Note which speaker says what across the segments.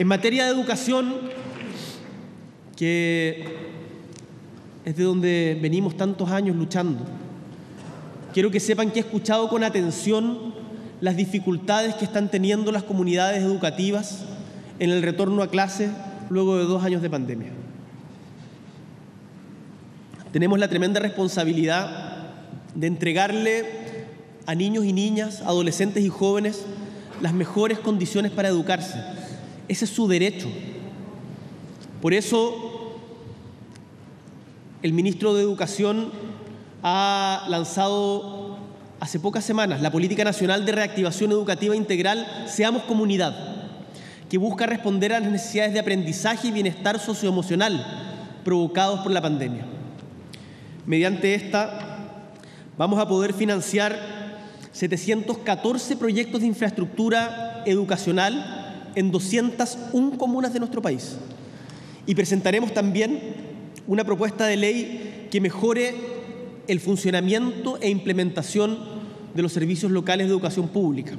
Speaker 1: En materia de educación, que es de donde venimos tantos años luchando, quiero que sepan que he escuchado con atención las dificultades que están teniendo las comunidades educativas en el retorno a clase luego de dos años de pandemia. Tenemos la tremenda responsabilidad de entregarle a niños y niñas, adolescentes y jóvenes las mejores condiciones para educarse. Ese es su derecho. Por eso, el ministro de Educación ha lanzado hace pocas semanas la Política Nacional de Reactivación Educativa Integral Seamos Comunidad, que busca responder a las necesidades de aprendizaje y bienestar socioemocional provocados por la pandemia. Mediante esta, vamos a poder financiar 714 proyectos de infraestructura educacional en 201 comunas de nuestro país. Y presentaremos también una propuesta de ley que mejore el funcionamiento e implementación de los servicios locales de educación pública.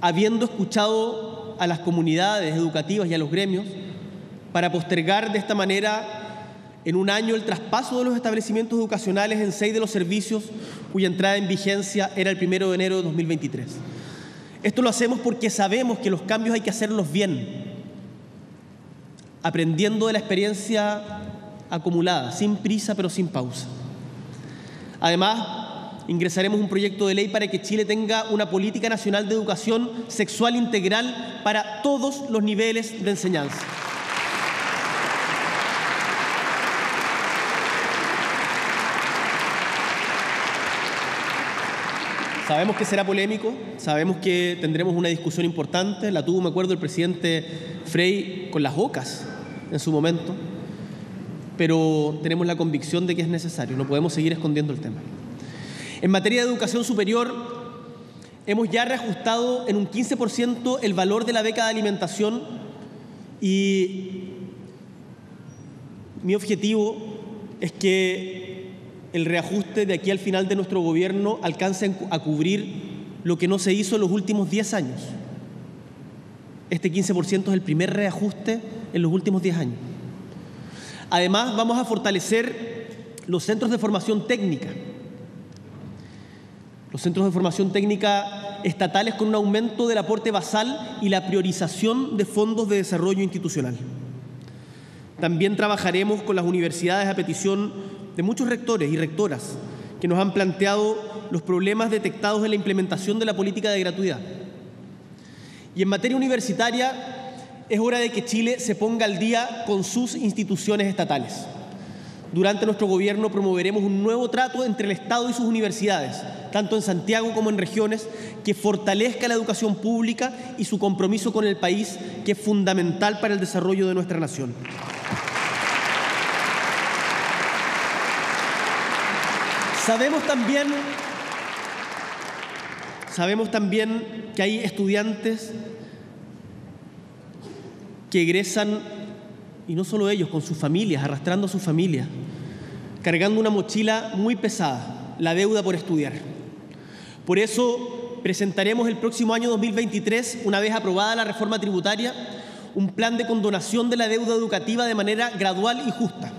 Speaker 1: Habiendo escuchado a las comunidades educativas y a los gremios, para postergar de esta manera en un año el traspaso de los establecimientos educacionales en seis de los servicios cuya entrada en vigencia era el primero de enero de 2023. Esto lo hacemos porque sabemos que los cambios hay que hacerlos bien, aprendiendo de la experiencia acumulada, sin prisa pero sin pausa. Además, ingresaremos un proyecto de ley para que Chile tenga una política nacional de educación sexual integral para todos los niveles de enseñanza. Sabemos que será polémico, sabemos que tendremos una discusión importante, la tuvo, me acuerdo, el presidente Frey con las bocas en su momento, pero tenemos la convicción de que es necesario, no podemos seguir escondiendo el tema. En materia de educación superior, hemos ya reajustado en un 15% el valor de la beca de alimentación y mi objetivo es que el reajuste de aquí al final de nuestro gobierno alcance a cubrir lo que no se hizo en los últimos 10 años. Este 15% es el primer reajuste en los últimos 10 años. Además, vamos a fortalecer los centros de formación técnica. Los centros de formación técnica estatales con un aumento del aporte basal y la priorización de fondos de desarrollo institucional. También trabajaremos con las universidades a petición de muchos rectores y rectoras que nos han planteado los problemas detectados en la implementación de la política de gratuidad. Y en materia universitaria, es hora de que Chile se ponga al día con sus instituciones estatales. Durante nuestro gobierno promoveremos un nuevo trato entre el Estado y sus universidades, tanto en Santiago como en regiones, que fortalezca la educación pública y su compromiso con el país, que es fundamental para el desarrollo de nuestra nación. Sabemos también, sabemos también que hay estudiantes que egresan, y no solo ellos, con sus familias, arrastrando a sus familias, cargando una mochila muy pesada, la deuda por estudiar. Por eso presentaremos el próximo año 2023, una vez aprobada la reforma tributaria, un plan de condonación de la deuda educativa de manera gradual y justa.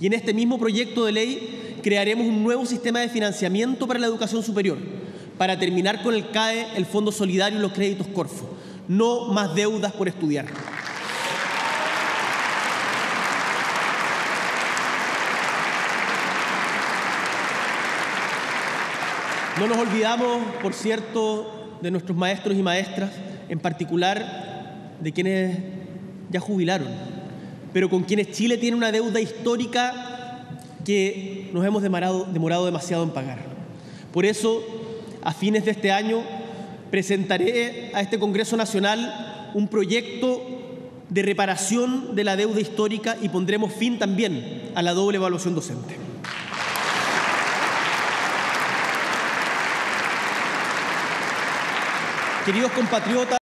Speaker 1: Y en este mismo proyecto de ley crearemos un nuevo sistema de financiamiento para la educación superior, para terminar con el CAE, el Fondo Solidario y los créditos Corfo. No más deudas por estudiar. No nos olvidamos, por cierto, de nuestros maestros y maestras, en particular de quienes ya jubilaron, pero con quienes Chile tiene una deuda histórica que nos hemos demorado, demasiado en pagar. Por eso, a fines de este año, presentaré a este Congreso Nacional un proyecto de reparación de la deuda histórica y pondremos fin también a la doble evaluación docente. Queridos compatriotas,